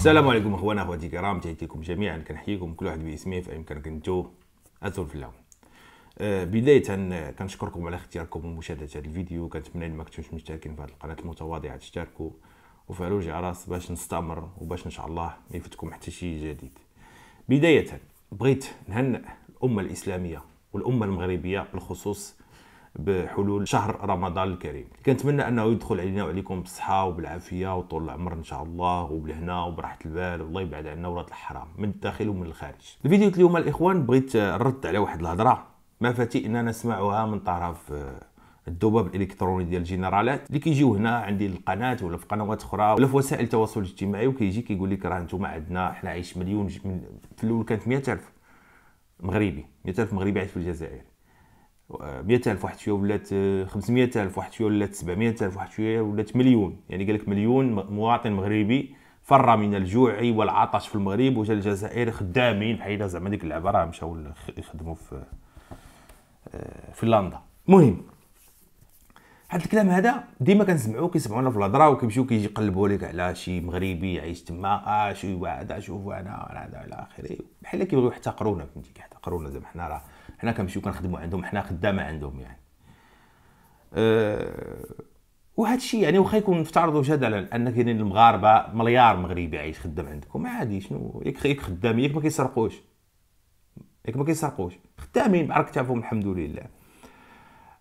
السلام عليكم أخوانا أخواتي الكرام تحياتي لكم جميعا. كنحييكم كل واحد باسمه في امكانك انتو ادخل في اللون. آه، بداية آه، كنشكركم على اختياركم ومشاهدة هذا الفيديو. كنتمنى اللي ما كنتوش مشتركين في هذه القناة المتواضعة. تشتركوا وفعلوا الجرس باش نستمر وباش إن شاء الله ما يفوتكم حتى شي جديد. بداية بغيت نهنئ الأمة الإسلامية والأمة المغربية بالخصوص بحلول شهر رمضان الكريم. كنتمنى أنه يدخل علينا وعليكم بالصحة وبالعافية وطول العمر إن شاء الله وبالهنا وبراحة البال والله يبعد عنا ولاد الحرام من الداخل ومن الخارج. الفيديو اليوم الإخوان بغيت نرد على واحد الهضرة. مفاتيحنا نسمعها من طرف آه، الذباب الإلكتروني ديال الجنرالات اللي كيجيو هنا عندي القناه ولا في قنوات أخرى ولا في وسائل التواصل الاجتماعي وكيجي كيقول لك راه أنتم عندنا حنا عايش مليون في الأول كانت 100000 مغربي 100000 مغربي عايش في الجزائر. 100000 واحد شوية ولات 500000 واحد شوية ولات 700000 واحد شوية ولات مليون. يعني قال لك مليون مواطن مغربي فر من الجوع والعطش في المغرب وجا الجزائر خدامين بحال زعما ديك العباره مشاو يخدموا في آه، فنلندا. المهم هذا الكلام هذا ديما كنسمعوه كيسمعونا في الهضرة وكيمشيو كيجي يقلبوا لك على شي مغربي عايش تما آه شو هذا شوفوا أنا هذا إلى آخره. بحال كيبغيو يحتقرونا فهمتي؟ كيحتقرونا زعما حنا راه حنا كنمشيو كنخدموا عندهم حنا خدامة عندهم يعني. أه وهذا الشيء يعني واخا يكون نفترضوا جدلا ان كاينين المغاربة مليار مغربي عايش خدام عندكم عادي شنو؟ ياك خدام ياك ما كيسرقوش. ياك ما كيسرقوش. خدامين بعرك كتافهم الحمد لله.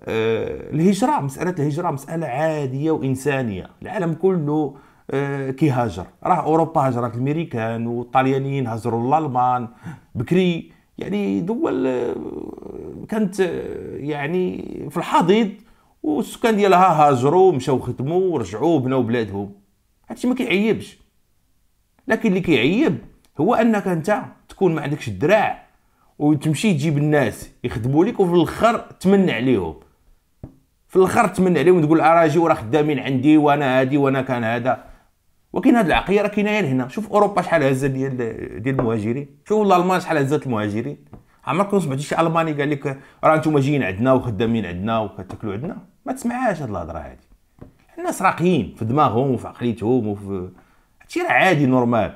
أه الهجرة مسألة الهجرة مسألة عادية وإنسانية. العالم كله أه كيهاجر. راه أوروبا هاجرت الأمريكان والطليانيين هاجروا الالمان بكري يعني دول آه، كانت آه، يعني في الحضيض والسكان ديالها هاجروا مشاو خدموا ورجعوا بناو بلادهم. هادشي ما كيعيبش. لكن اللي كيعيب هو أنك أنت تكون ما عندكش الدراع وتمشي تجيب الناس يخدموا لك وفي الآخر تمن عليهم. في الآخر تمن عليهم تقول أراجي وراه خدامين عندي وأنا هادي وأنا كان هذا. وكاين هذه العقليه راه كاينة هنا. شوف أوروبا شحال هزت ديال ديال المهاجرين. شوف الالمان شحال هزت المهاجرين. عمركم سمعتي شي ألماني قال لك راه أنتم جايين عندنا وخدامين عندنا وكتاكلوا عندنا؟ ما تسمعهاش هاد الهضرة هادي. الناس راقيين في دماغهم وفي عقليتهم وفي هادشي راه عادي نورمال.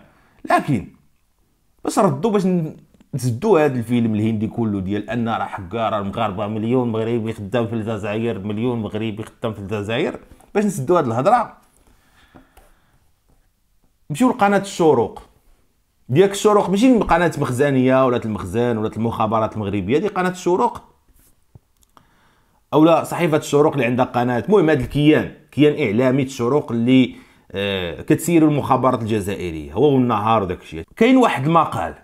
لكن باش ردوا باش نسدوا هذا الفيلم الهندي كله ديال أن راه حكا راه المغاربه مليون مغربي خدام في الجزائر مليون مغربي خدام في الجزائر. باش نسدوا هذه الهضرة نمشيو لقناة الشروق. ديالك الشروق ماشي قناة مخزانيه ولا المخزن ولا المخابرات المغربية دي قناة الشروق. أو لا صحيفة الشروق اللي عندها قناة. المهم هذا الكيان كيان إعلامي الشروق اللي آه كتسير المخابرات الجزائرية. هو والنهار وداك الشيء. كاين واحد المقال.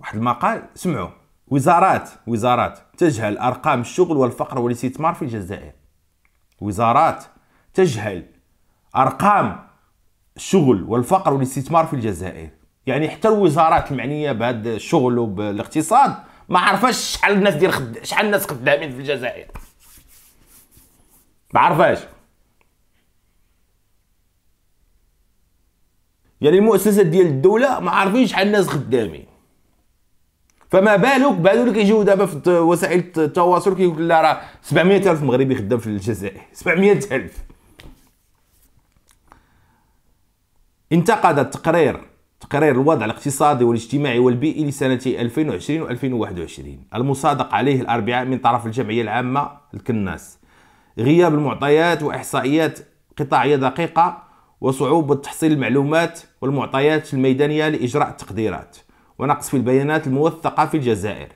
واحد المقال سمعوا. وزارات وزارات تجهل أرقام الشغل والفقر والاستثمار في الجزائر. وزارات تجهل أرقام الشغل والفقر والاستثمار في الجزائر. يعني حتى الوزارات المعنية بهذا الشغل وبالاقتصاد ما عرفاش شحال الناس ديال خد... شحال الناس خدامين في الجزائر. ما عرفاش يعني المؤسسات ديال الدولة ما عارفين شحال الناس خدامين. فما بالك بعد اللي كيجيو دابا في وسائل التواصل كيقول لا راه 700 ألف مغربي خدام في الجزائر. 700 ألف. انتقد التقرير تقرير الوضع الاقتصادي والاجتماعي والبيئي لسنة 2020 و 2021 المصادق عليه الأربعاء من طرف الجمعية العامة الكناس غياب المعطيات وإحصائيات قطاعية دقيقة وصعوبة تحصيل المعلومات والمعطيات الميدانية لإجراء التقديرات. ونقص في البيانات الموثقة في الجزائر.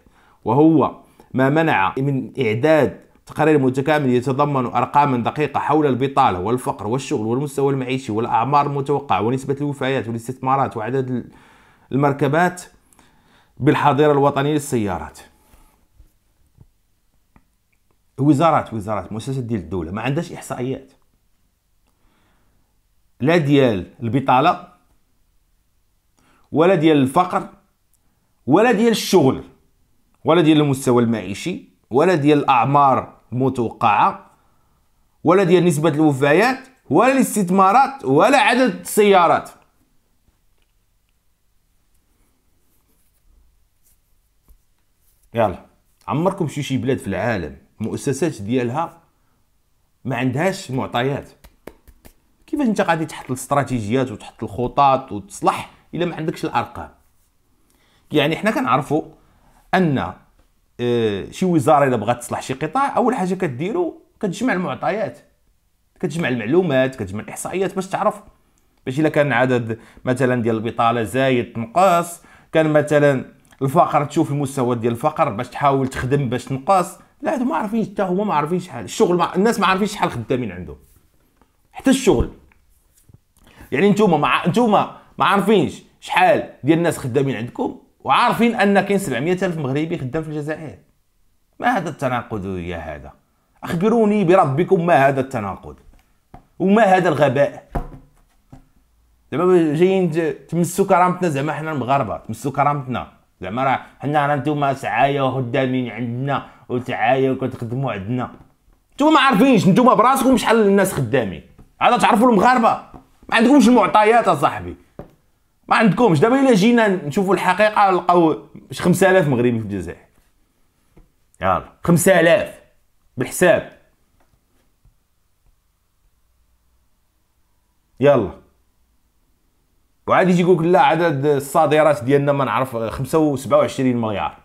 وهو ما منع من إعداد تقرير متكامل يتضمن أرقاما دقيقة حول البطالة والفقر والشغل والمستوى المعيشي والأعمار المتوقعة ونسبة الوفيات والاستثمارات وعدد المركبات بالحظيرة الوطنية للسيارات. وزارات وزارات مؤسسات ديال الدولة ما عندهاش إحصائيات. لا ديال البطالة ولا ديال الفقر ولا ديال الشغل ولا ديال المستوى المعيشي ولا ديال الأعمار متوقعة ولا ديال نسبة الوفيات ولا الاستثمارات ولا عدد السيارات. يلا عمركم شي شي بلاد في العالم المؤسسات ديالها ما عندهاش معطيات. كيفاش انت غادي تحط الاستراتيجيات وتحط الخطط وتصلح إلا ما عندكش الأرقام؟ يعني حنا كنعرفوا أن شي وزارة الا بغات تصلح شي قطاع أول حاجة كديرو كتجمع المعطيات كتجمع المعلومات كتجمع الإحصائيات باش تعرف. باش إلا كان عدد مثلا ديال البطالة زايد تنقص. كان مثلا الفقر تشوف المستوى ديال الفقر باش تحاول تخدم باش تنقص. لا هادو ما عارفين حتى هما ما عارفين شحال. الشغل ما... الناس ما عارفين شحال خدامين عندهم. حتى الشغل. يعني نتوما ما نتوما ما عارفينش شحال ديال الناس خدامين عندكم. وعارفين إن كاين 700 ألف مغربي خدام في الجزائر. ما هذا التناقض يا هذا؟ أخبروني بربكم ما هذا التناقض. وما هذا الغباء؟ دابا جايين تمسوا كرامتنا زعما حنا المغاربة. تمسوا كرامتنا. زعما راه حنا راه نتوما سعايه خدامين عندنا وسعايه وكتخدموا عندنا. نتوما ما عارفينش. نتوما براسكم شحال الناس خدامين. هذا تعرفوا المغاربة؟ ما عندكمش المعطيات اصاحبي ما عندكمش. دابا إلا جينا نشوفوا الحقيقة نلقاو 5000 مغربي في الجزائر. يلا. 5000 بالحساب. يلا. وعاد يجي يقول لا عدد الصادرات ديالنا ما نعرف 27 مليار.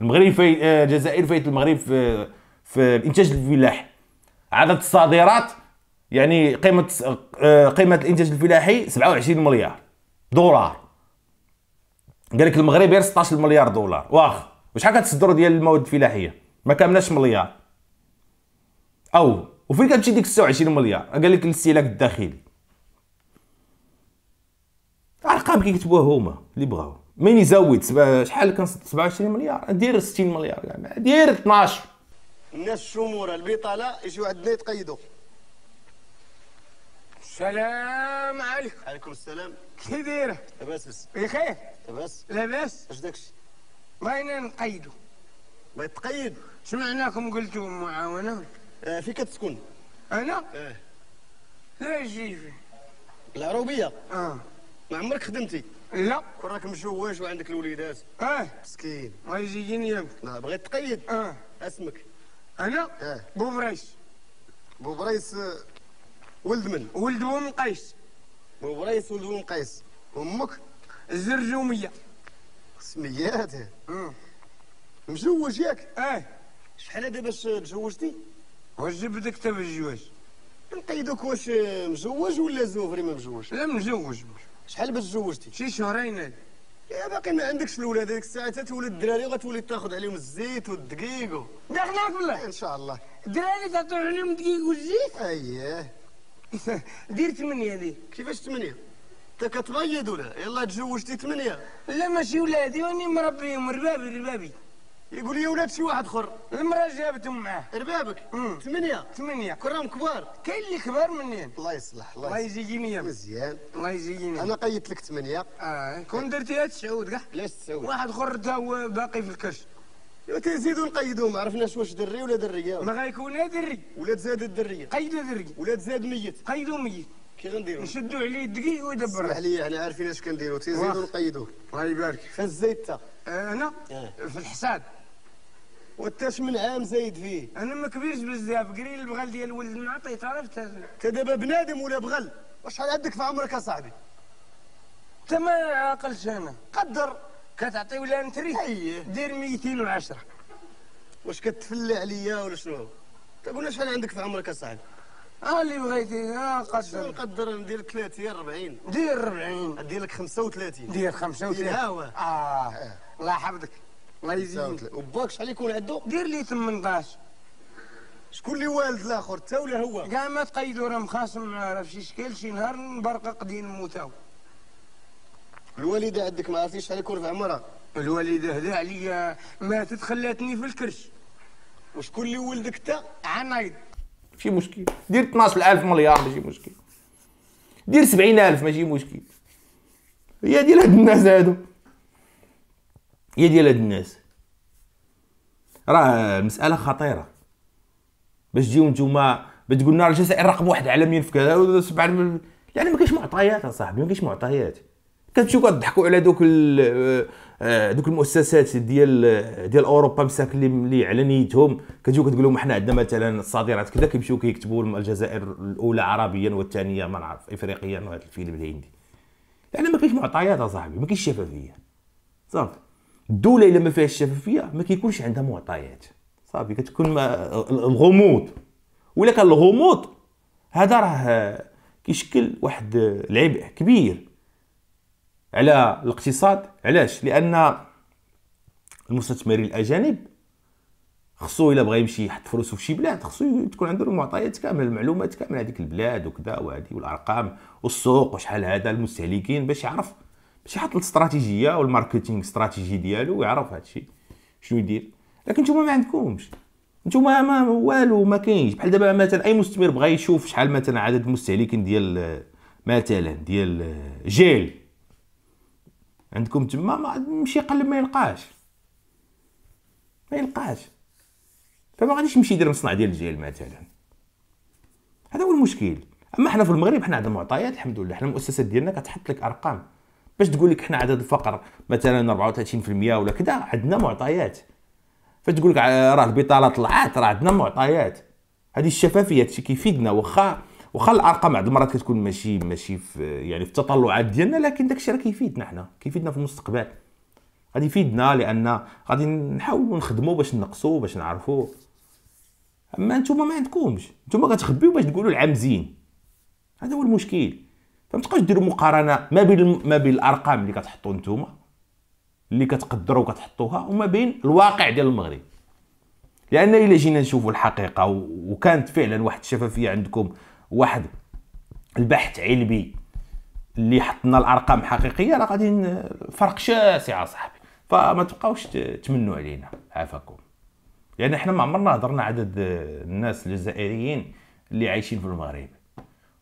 المغرب في آه، الجزائر فايت المغرب في في الانتاج الفلاحي. عدد الصادرات يعني قيمة آه، قيمة الإنتاج الفلاحي 27 مليار. دولار. قال لك المغرب غير 16 مليار دولار. واخ وشحال كتصدروا ديال المواد الفلاحية؟ ما كاملاش مليار. أو وفين كتمشي ديك 26 مليار؟ قال لك الاستهلاك الداخلي. أرقام كيكتبوها هما اللي بغاو. مين يزود؟ شحال كان 27 مليار؟ دير 60 مليار. دير 12 الناس الشموره البطالة يجيو عندنا يتقيدوا السلام عليكم. عليكم السلام. كي دايره لاباس بس بخير لاباس لاباس اش داكشي بغينا نقيدو بغيت تقيد. سمعناكم قلتوا معاونة. آه في كتسكن أنا؟ آه. لا جيفي العروبيه آه. ما عمرك خدمتي. لا. راك مجوج وعندك الوليدات. آه. مسكين. ما يجيني يا لا بغيت تقيد. آه. اسمك. أنا؟ آه. بوبريس بوبريس آه، ولد من؟ ولد بوم قيس. بوبريس ولد ام قيس. أمك الزرجوميه سميات. آه مجوج ياك؟ آه شحال هذا باش تزوجتي؟ واش جبت كتاب الجواز نقيدوك واش مزوج ولا زوفري ما مزوج. لا مزوج. شحال باش تزوجتي؟ شي شهرين. هاد. يا باقي ما عندكش الأولاد هذيك الساعة تولد الدراري وغتولي تاخذ عليهم الزيت والدقيق و... داخلك بالله إن شاء الله. الدراري تعطيو عليهم دقيق والزيت؟ اييه دير ثمانية دي كيفاش ثمانية انت كتبيض ولا يلا تزوجتي ثمانية لا ماشي ولادي واني مربيهم ربابي ربابي يقول لي ولاد شي واحد اخر المرأة جابتهم معاه ربابك. ثمانية ثمانية كرام كبار كاين اللي كبار مني الله يصلح الله يجيني يا مزيان الله يجيني أنا قيدت لك ثمانية آه كون درتيها تسعود كاع علاش تسوي واحد اخر تا هو باقي في ايوا تزيدوا نقيدوه ما عرفناش واش دري ولا دريه ما غيكون دري. ولاد زاد الدريه قيدوا دري. ولاد زاد ميت. قيدوا ميت كي غنديروا نشدوا عليه الدقيق اسمح ويدبر لي إحنا عارفين اش كنديروا تزيدوا. نقيدوه الله يبارك. فالزيت تا؟ آه، أنا؟ آه. في الحصاد وانت من عام زايد فيه. أنا ما كبيرش بزاف. قريل البغال ديال ولد نعطيت عرفت انت دابا بنادم ولا بغل؟ وشحال عندك في عمرك أصاحبي؟ انت ما عاقلش أنا. قدر. كتعطي ولا نتري اييه دير 210 واش كتفلى عليا ولا شنو؟ تقول شحال عندك في عمرك اصاحبي آه اللي بغيتي. آه شنو قدر نقدر ندير 30 40 دير 40 ندير لك 35 دير 35 دير هاوة. آه الله يحفظك. الله يزيدك وباك شحال يكون عنده دير لي 18 شكون اللي والد الآخر؟ انت ولا هو؟ كاع ما تقيدوا راه مخاصم ما عرف شي شكل شي نهار نبرقق دين نموتاو الوالدة عندك ما عرفتيش شحال يكون في عمرها. الوالدة هدا عليا ماتت خلاتني في الكرش. وشكون اللي ولدك انت عنايد. ماشي مشكل. دير 12000 مليار ماشي مشكل. دير 70000 ماشي مشكل. هي ديال هاد الناس هادو. هي ديال هاد الناس. راه المساله خطيرة. باش تجيو نتوما باش تقول لنا الجزائر رقم واحد عالميا في كذا سبعة يعني ما كاينش معطيات اصاحبي ما كاينش معطيات. كتمشيو كضحكوا على دوك ال- آه، دوك المؤسسات ديال ديال أوروبا مساكن اللي على نيتهم. كتجيو كتقول لهم حنا عندنا مثلا الصادرات كذا كيمشيو كيكتبوا الجزائر الأولى عربيا والثانية ما نعرف افريقيا وهذا الفيلم الهندي لأن ما كاينش معطيات أصاحبي ما كاينش شفافية. صافي. الدولة إلا ما فيهاش الشفافيه ما كيكونش عندها معطيات. صافي كتكون الغموض. ولا كان الغموض هذا راه كيشكل واحد العبء كبير. على الاقتصاد. علاش؟ لأن المستثمرين الأجانب خصو إلا بغى يمشي يحط فلوسه في شي بلاد خصو تكون عنده المعطيات كامل المعلومات كامل هذيك البلاد وكذا وهذه والأرقام والسوق وشحال هذا المستهلكين باش يعرف باش يحط الاستراتيجية وال marketing strategy ديالو ويعرف هذا الشيء شنو يدير. لكن نتوما ما عندكمش. نتوما ما والو ما كاينش. بحال دابا مثلا أي مستثمر بغى يشوف شحال مثلا عدد المستهلكين ديال مثلا ديال جيل عندكم تما ما يمشي يقلب ما يلقاش. ما يلقاش. فما غاديش يمشي يدير مصنع ديال الجيل مثلا. هذا هو المشكل. أما حنا في المغرب حنا عندنا معطيات الحمد لله. حنا المؤسسات ديالنا كتحط لك أرقام. باش تقول لك حنا عدد الفقر مثلا 34% ولا كذا عندنا معطيات. فاش تقول لك ع- راه البطالة طلعت راه عندنا معطيات. هذه الشفافية هادشي كيفيدنا واخا واخا الارقام بعض المرات كتكون ماشي ماشي في يعني في التطلعات ديالنا لكن داكشي راه كيفيدنا حنا كيفيدنا في المستقبل. غادي يفيدنا لأن غادي نحاولوا نخدموا باش نقصوا باش نعرفوا. أما نتوما ما عندكمش. نتوما كتخبيو باش تقولوا العام زين. هذا هو المشكل. فما تبقاوش ديروا مقارنة ما بين ما بين الأرقام اللي كتحطوا نتوما اللي كتقدروا وكتحطوها وما بين الواقع ديال المغرب. لأن إلا جينا نشوفوا الحقيقة وكانت فعلا واحد الشفافية عندكم واحد البحث علمي اللي حطنا الأرقام حقيقية راه غادي فرق شاسع صاحبي فما تبقاوش تمنوا علينا عافاكم. لأن حنا ما عمرنا هضرنا عدد الناس الجزائريين اللي عايشين في المغرب.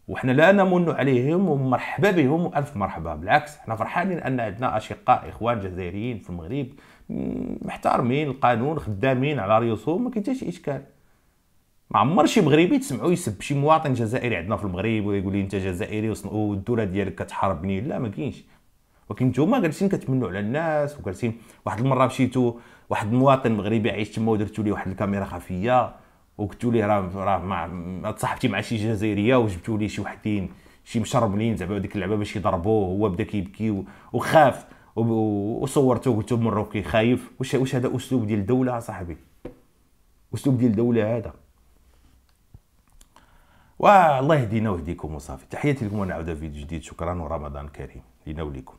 وحنا لا نمن عليهم ومرحبا بهم وألف مرحبا. بالعكس حنا فرحانين أن عندنا أشقاء إخوان جزائريين في المغرب محترمين القانون خدامين على ريوسهم ما كاين حتى شي إشكال. ما عمر شي مغربي تسمعوا يسب شي مواطن جزائري عندنا في المغرب ويقول لي انت جزائري والدولة ديالك كتحاربني. لا ما كاينش. ولكن نتوما جالسين كتمنوا على الناس وجالسين واحد المرة مشيتوا واحد المواطن مغربي عايش تما ودرتوا ليه واحد الكاميرا خفية وقلتوا ليه راه راه مع تصاحبتي مع شي جزائرية وجبتوا ليه شي وحدين شي مشربلين زعما ديك اللعبة باش يضربوه هو بدا كيبكي وخاف. وصورته قلت مروكي خايف. واش واش هذا أسلوب ديال الدولة صاحبي أسلوب ديال الدولة هذا. والله يهدينا ويهديكم وصافي. تحياتي لكم ونعود في فيديو جديد. شكرا ورمضان كريم. لينا وليكم.